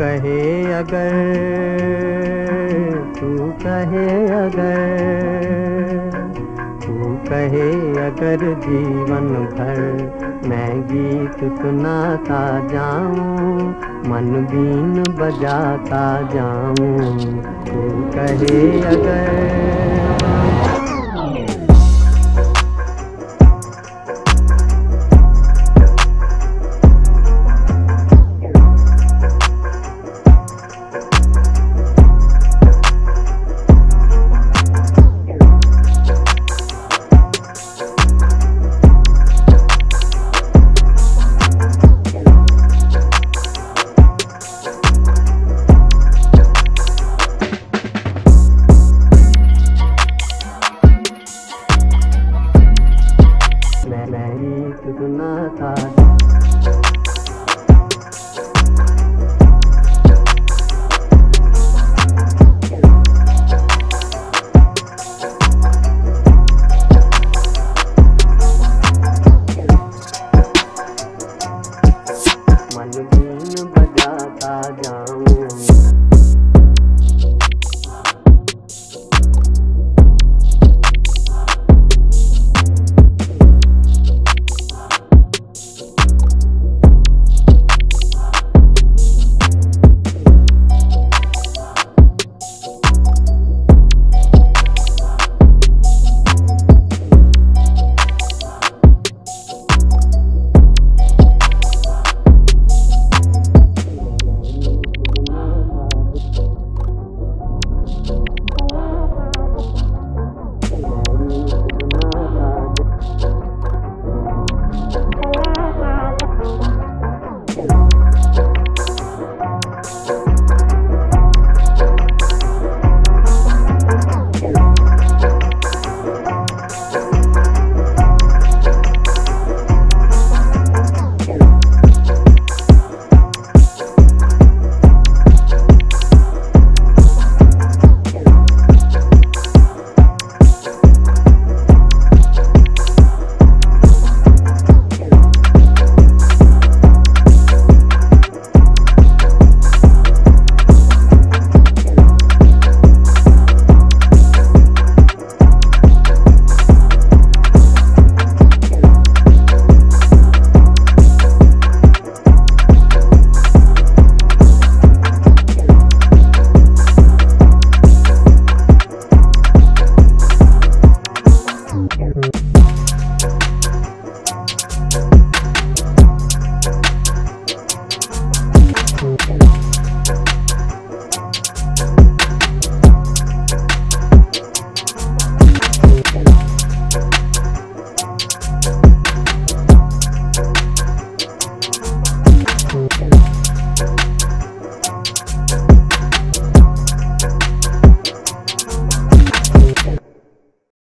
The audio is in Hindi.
कहे अगर, तू कहे अगर, तू कहे अगर जीवन भर मैं गीत सुनाता जाऊँ, मन बीन बजाता जाऊँ, तू कहे अगर।